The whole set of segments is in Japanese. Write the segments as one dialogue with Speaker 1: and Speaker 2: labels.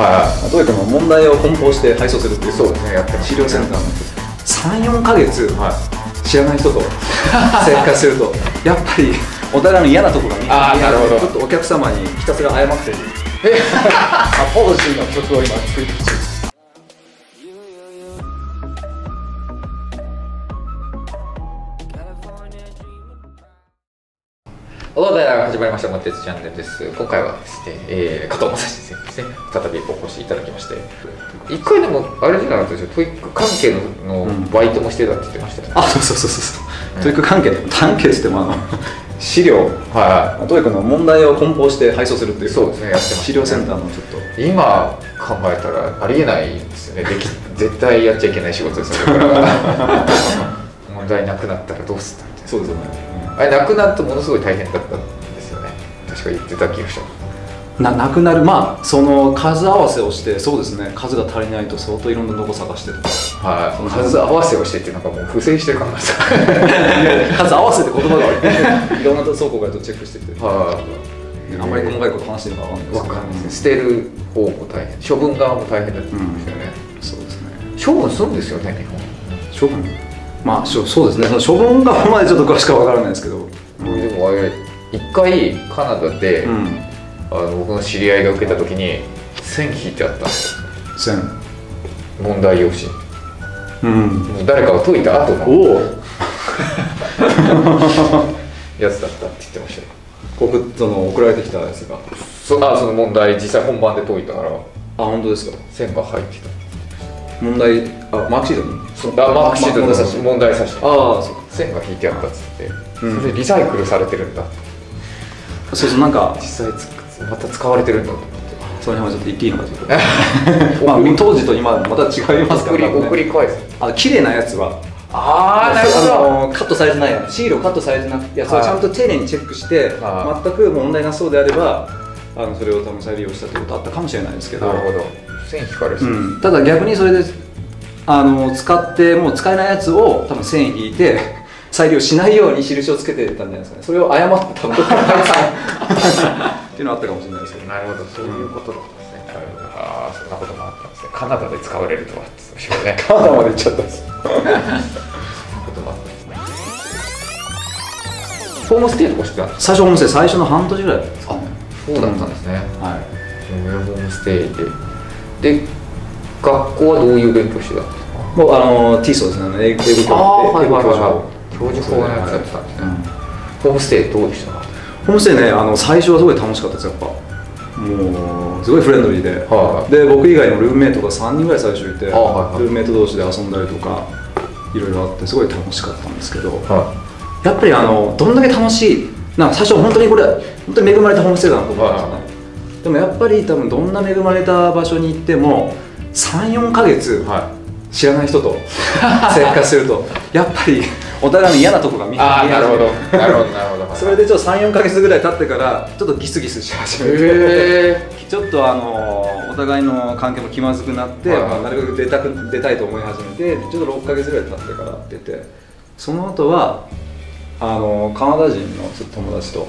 Speaker 1: はいとにかく問題を梱包して配送するっていう
Speaker 2: そうですねやって
Speaker 1: 資料センターの34か月、知らない人と 生活するとやっぱりお互いの嫌なところが見え
Speaker 2: なるほど。
Speaker 1: ちょっとお客様にひたすら謝ってる。ア ポロジーの曲を今作り中
Speaker 2: おはよう始まりましたモテツチャンネルです。今回はですね、えー、加藤正史先生ですね再びお越しいただきまして。一回でもあれじゃなかったですよ。 TOEIC 関係ののバイトもしてたって言ってましたよね、
Speaker 1: あそうそうそうそうそう、 TOEIC 関係関係ってもあの資料。
Speaker 2: は
Speaker 1: TOEIC の問題を梱包して配送するっていう。
Speaker 2: そうですねやってます
Speaker 1: 資料センターのちょっと。
Speaker 2: い今考えたらありえないですよね。でき 絶対やっちゃいけない仕事ですよ 問題なくなったらどうすんだみたいな
Speaker 1: そうですよね、
Speaker 2: あれなくなるとものすごい大変だったんですよね。確か言ってた気がした
Speaker 1: ななくなるまあその数合わせをしてそうですね。数が足りないと相当いろんなとこ探してとか。
Speaker 2: はい。
Speaker 1: その
Speaker 2: 数合わせをしてってなんかもう不正してる感がさ
Speaker 1: 数合わせって言葉がある いろんな倉庫がとチェックしてて。
Speaker 2: は
Speaker 1: あんまり細かいこと話してるのかわかんない
Speaker 2: です捨てる方も大変処分側も大変だったんですよね、
Speaker 1: そうですね。
Speaker 2: 処分するんですよね日本。
Speaker 1: 処分？まあそうですね。その処分側までちょっと詳しくは分からないですけど。
Speaker 2: 俺でもあれ一回カナダで、
Speaker 1: うん。
Speaker 2: あの僕の知り合いが受けた時に線引いてあったんですよ。
Speaker 1: 線
Speaker 2: 問題用紙。
Speaker 1: うん。
Speaker 2: 誰かが解いた後の
Speaker 1: おお。
Speaker 2: やつだったって言ってましたよ。
Speaker 1: 送っその送られてきたやつが。
Speaker 2: そあその問題実際本番で解いたから。
Speaker 1: あ本当ですか。
Speaker 2: 線が入って
Speaker 1: 問題あマークシートに？
Speaker 2: たあマークシートの
Speaker 1: 問題
Speaker 2: 問題差し
Speaker 1: ああそう。
Speaker 2: 線が引いてあったっつって、
Speaker 1: うん。
Speaker 2: それでリサイクルされてるんだ。
Speaker 1: そうそうなんか
Speaker 2: 実際つまた使われてるんだと思って。
Speaker 1: その辺はちょっと言っていいのかちょっと。まあ当時と今また違いますから、ね、
Speaker 2: 送り返す。
Speaker 1: あの綺麗なやつは。
Speaker 2: あ
Speaker 1: あのカットされてないシールをカットされてなくて
Speaker 2: はい。
Speaker 1: ちゃんと丁寧にチェックして、
Speaker 2: は
Speaker 1: 全く問題なそうであればあのそれを多分再利用したということあったかもしれないですけど。
Speaker 2: なるほど。線引かれてる、
Speaker 1: うん、ただ逆にそれであの使ってもう使えないやつを多分線引いて 再利用しないように印をつけてたんじゃないですかね。それを誤ってた。っていうのはあったかもしれないですけど。
Speaker 2: なるほど。そういうことだったんですね、ああそんなこともあったんですね。カナダで使われるとはっね。
Speaker 1: カナダまで行っちゃったんです。
Speaker 2: ホームステイとかしてた
Speaker 1: 最初ホームステイ最初の半年ぐらいですかね
Speaker 2: そうだったんですね、
Speaker 1: はい。
Speaker 2: ホームステイで。で学校はどういう勉強してたんですか？
Speaker 1: もうあのティーソーですね。英英語教育で。英語教授を。
Speaker 2: 教授法のやつやってたんですね、
Speaker 1: うん
Speaker 2: ホームステイどうでしたか？
Speaker 1: ホームステイねあの最初はすごい楽しかったですやっぱ。もうすごいフレンドリーで、
Speaker 2: はい
Speaker 1: で僕以外のルームメイトが3人ぐらい最初いて、
Speaker 2: はいはい。
Speaker 1: ルームメイト同士で遊んだりとかいろいろあってすごい楽しかったんですけど。
Speaker 2: は
Speaker 1: やっぱりあのどんだけ楽しいなんか最初本当にこれ本当に恵まれたホームステイだなと思った。んですよね、でもやっぱり多分どんな恵まれた場所に行っても34か月知らない人と 生活するとやっぱりお互いの嫌なとこが見え始める
Speaker 2: なるほど。なるほどなるほど。は い
Speaker 1: それでちょっと34か月ぐらい経ってからちょっとギスギスし始めて
Speaker 2: へ
Speaker 1: ちょっとあのお互いの関係も気まずくなって、
Speaker 2: はい
Speaker 1: まあ、なるべく出たく出たいと思い始めてちょっと6か月ぐらい経ってから出てその後はあのカナダ人の友達と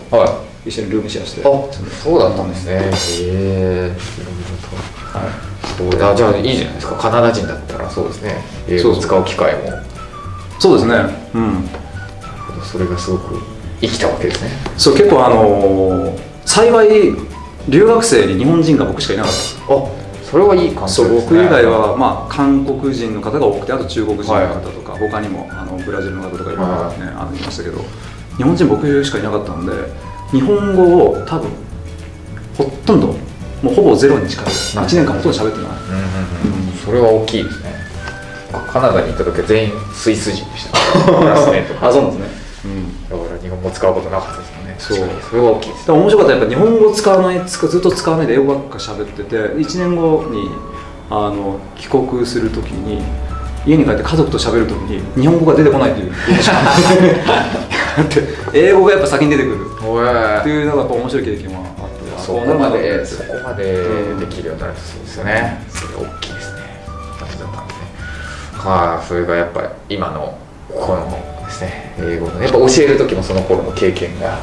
Speaker 1: 一緒にルームシェアして。
Speaker 2: あそうだったんですね。へえ。
Speaker 1: はい。
Speaker 2: そうだじゃあいいじゃないですか。カナダ人だったらそうですね。英語を使う機会も。
Speaker 1: そうですね。うん。
Speaker 2: それがすごく生きたわけですね。
Speaker 1: そう結構あの幸い留学生に日本人が僕しかいなかったんです
Speaker 2: あそれはいい感じ
Speaker 1: そう
Speaker 2: ですね。
Speaker 1: 僕以外は、まあ、韓国人の方が多くてあと中国人の方とか、他にもあのブラジルの方とかいろいろ、ねあのいましたけど日本人僕しかいなかったので日本語を多分ほとんどもうほぼゼロに近い1年間ほとんど喋ってない。
Speaker 2: それは大きいですね。カナダに行った時は全員スイス人でした。
Speaker 1: あそうなんですね、うん、
Speaker 2: だから日本語使うことなかったですよね。
Speaker 1: そう。
Speaker 2: それは大きいです
Speaker 1: でも面白かったやっぱ日本語を使わないずっと使わないで英語ばっか喋ってて1年後にあの帰国するときに家に帰って家族と喋るときに日本語が出てこないという。英語がやっぱ先に出てくる。っていうのがやっぱ面白い経験はあって
Speaker 2: そこまで
Speaker 1: あ
Speaker 2: そこまでできるようになるとそうですよね。それ大きいですね。感じだったんですね。はあそれがやっぱり今のこのですね英語のやっぱ教える時もその頃の経験が。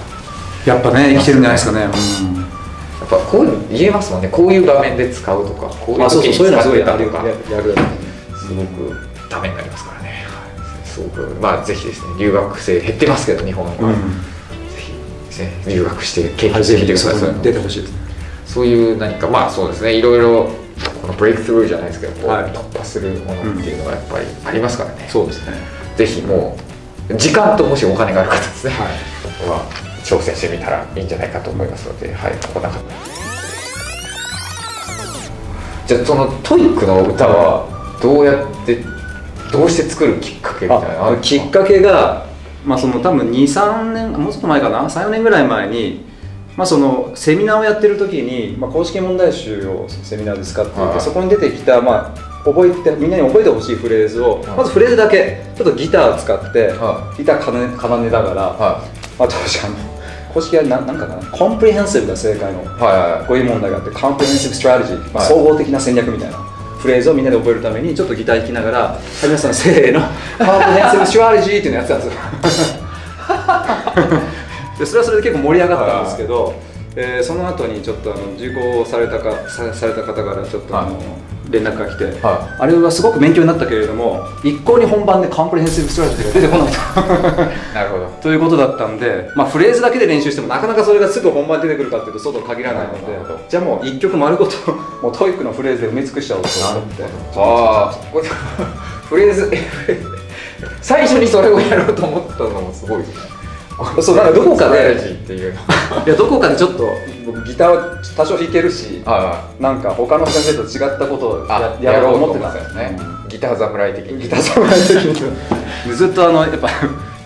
Speaker 1: やっぱね生きてるんじゃないですかね、うん、
Speaker 2: やっぱこういうの言えますもんねこういう場面で使うとかこういう
Speaker 1: あそう
Speaker 2: 時
Speaker 1: そうそういうのはすごい
Speaker 2: に使ってた
Speaker 1: 役
Speaker 2: とかすごくためになりますからね、すごくまあぜひですね留学生減ってますけど日本は、
Speaker 1: うん。
Speaker 2: ぜひですね留学して経験してみてください。
Speaker 1: そこに出てほしいです。ね
Speaker 2: そういう何かまあそうですねいろいろこのブレイクスルーじゃないですけど、こう
Speaker 1: はい。
Speaker 2: 突破するものっていうのがやっぱりありますからね、
Speaker 1: そうですね。
Speaker 2: ぜひもう時間ともしお金がある方ですね、
Speaker 1: はい。
Speaker 2: ここは挑戦してみたらいいんじゃないかと思いますので、はい、こんな感じじゃあその TOEIC の歌はどうやってどうして作るきっかけみたいな
Speaker 1: きっかけが、まあ、その多分23年もうちょっと前かな？34年ぐらい前に、まあ、そのセミナーをやってる時に、まあ、公式問題集をセミナーで使っていて、
Speaker 2: はい。
Speaker 1: そこに出てきた、まあ、覚えてみんなに覚えてほしいフレーズを、
Speaker 2: はい。
Speaker 1: まずフレーズだけちょっとギターを使って、
Speaker 2: は
Speaker 1: ギター奏ね奏ねながら、
Speaker 2: は
Speaker 1: まあ、当時あの公式はななんかな？ comprehensive が正解の。
Speaker 2: いはい
Speaker 1: こういう問題があって、 comprehensive strategy、まあ
Speaker 2: はい。
Speaker 1: 総合的な戦略みたいなフレーズをみんなで覚えるために、ちょっとギター弾きながら、はい、皆さん、せーの、 comprehensive strategy っていうのやってたんですよ。でそれはそれで結構盛り上がったんですけど、えーその後にちょっとあの受講されたかさされた方からちょっとあの、
Speaker 2: はい。
Speaker 1: 連絡が来て、
Speaker 2: は
Speaker 1: あれはすごく勉強になったけれども一向に本番で comprehensive strategy が出てこないと。
Speaker 2: い なるほど。
Speaker 1: ということだったんで、まあ、フレーズだけで練習してもなかなかそれがすぐ本番に出てくるかっていうとそうとは限らないのでじゃあもう一曲丸ごと もう TOEIC のフレーズで埋め尽くしちゃおうと思って。
Speaker 2: ああ フレーズ最初にそれをやろうと思ったのもすごい。ですね
Speaker 1: そうなんかどこかで
Speaker 2: い
Speaker 1: やどこかでちょっと僕ギターは多少弾けるし
Speaker 2: は
Speaker 1: なんか他の先生と違ったことをややろうと思ってたんです
Speaker 2: よね、ギター侍的に。
Speaker 1: ギター侍的に。ずっとあのやっぱ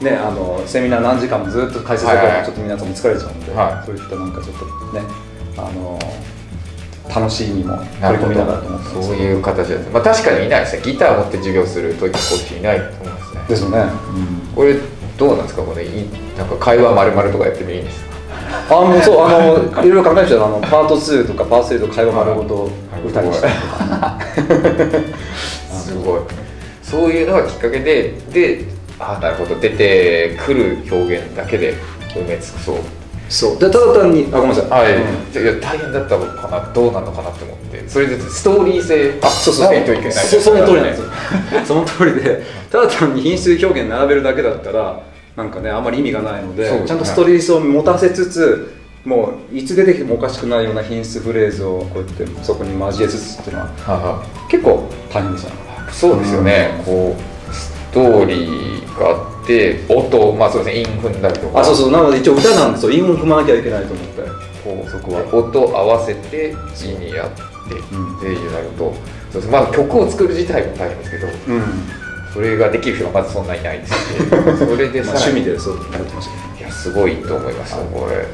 Speaker 1: ねあのセミナー何時間もずっと解説とかちょっと皆さんに疲れちゃうんで、
Speaker 2: はい。
Speaker 1: そういったなんかちょっとねあの楽しい意味も取り込みながらと思って
Speaker 2: そういう形ですまあ確かにいないですね。ギターを持って授業する TOEIC 講師いないと思いますね。
Speaker 1: ですよね、
Speaker 2: これどうなんですかこれ。いなんか会話まるまるとかやってもいいんですか？
Speaker 1: あもうそうあのいろいろ考えましたよあのパート2とかパート3と会話丸ごと歌にしたり。とか、
Speaker 2: すごい。そういうのがきっかけででああなるほど。出てくる表現だけで埋め尽くそう。
Speaker 1: そう。でただ単にあごめんなさい、
Speaker 2: はい、
Speaker 1: うん。
Speaker 2: いや大変だったのかなどうなのかなって思って。それでストーリー性
Speaker 1: あそうそう。
Speaker 2: ないといけない。
Speaker 1: そその通りなんですよその通りで。ただ単に品質表現並べるだけだったらなんかねあんまり意味がないので
Speaker 2: ね。
Speaker 1: ちゃんとストーリー性を持たせつつもういつ出てきてもおかしくないような品質フレーズをこうやってそこに交えつつっていうのは
Speaker 2: はは
Speaker 1: 結構大変ですよね。
Speaker 2: そうですよね、こうストーリーがあって音まあそうですね。韻踏んだりとか。
Speaker 1: あそうそう。なので一応歌なんですよ。韻を踏まなきゃいけないと思って。こうそこは。
Speaker 2: 音合わせて字にやって
Speaker 1: うん
Speaker 2: っていうなると。そうです。まず曲を作る自体も大変ですけど。
Speaker 1: うん
Speaker 2: それができる人がまずそんなにいないですし それで
Speaker 1: まあ
Speaker 2: さ
Speaker 1: 趣味でそうやってました
Speaker 2: いやすごいと思います。よこれ。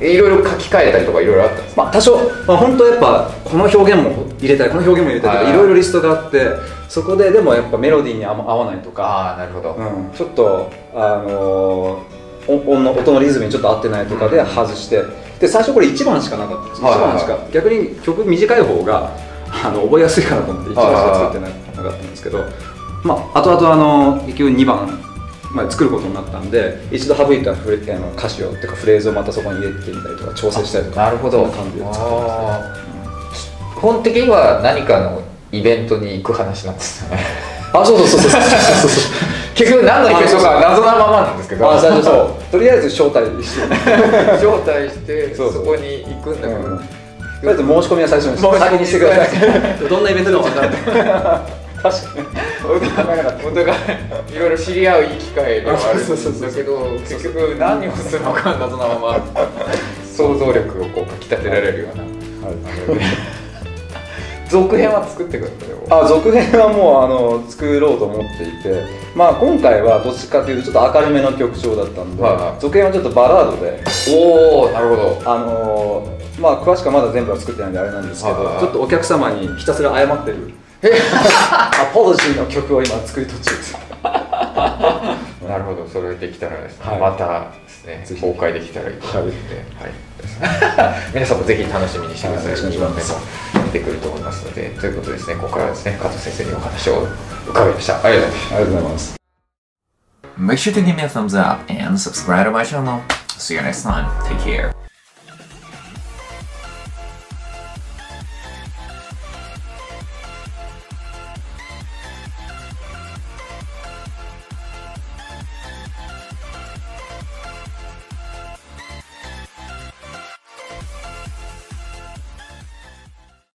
Speaker 2: えいろいろ書き換えたりとかいろいろあったんですか？
Speaker 1: まあ多少、まあ、本当やっぱこの表現も入れたいこの表現も入れたいと
Speaker 2: はい
Speaker 1: かいろいろリストがあってそこででもやっぱメロディーに合わないとか、
Speaker 2: ああなるほど、
Speaker 1: うん、ちょっとあのー音音の音のリズムにちょっと合ってないとかで外して。で最初これ1番しかなかったんです、
Speaker 2: はいはいはい。
Speaker 1: 1番しか。逆に曲短い方があの覚えやすいかなと思って1番しか作ってななかったんですけど、まあ後々あの結局2番まで作ることになったんで一度省いたフレあの歌詞をっていうかフレーズをまたそこに入れてみたりとか調整したりとか
Speaker 2: なるほど。
Speaker 1: そんな感じで作ってますね。
Speaker 2: 基本的には何かのイベントに行く話なんですよね。
Speaker 1: あそうそうそうそう。そうそうそう
Speaker 2: 結局何のイベントか謎なままなんですけど。
Speaker 1: あ最初そうとりあえず招待して。
Speaker 2: 招待して
Speaker 1: そうそう。
Speaker 2: そこに行くんだけど、
Speaker 1: うん。とりあえず申し込みは最初に先にしてください。どんなイベントか分からない確かに。
Speaker 2: お互い。いろいろ知り合ういい機会ではあるんだけど 結局何をするのか謎なまま想像力をこうかきたてられるような。続編は作ってくるんだよ。
Speaker 1: あ続編はもうあの作ろうと思っていて。まあ今回はどっちかというとちょっと明るめの曲調だったんで、
Speaker 2: はい。はい
Speaker 1: 続編はちょっとバラードで。
Speaker 2: おおなるほど。
Speaker 1: あのーまあ詳しくはまだ全部は作ってないんであれなんですけど、
Speaker 2: はいはい。
Speaker 1: ちょっとお客様にひたすら謝ってる アポロジーの曲を今作り途中です。
Speaker 2: なるほどそれできたらですね、
Speaker 1: はい。
Speaker 2: またですね公開できたらいいと思うので、はい。皆さんもぜひ楽しみにしてください、
Speaker 1: はい。
Speaker 2: 2番目も出てくると思いますので。ということでですね今回はですね加藤先生にお話を伺いました。ありがとうござい。ました
Speaker 1: ありがとうございます。
Speaker 3: Make sure to give me a thumbs up and subscribe to my channel. See you next time. Take care.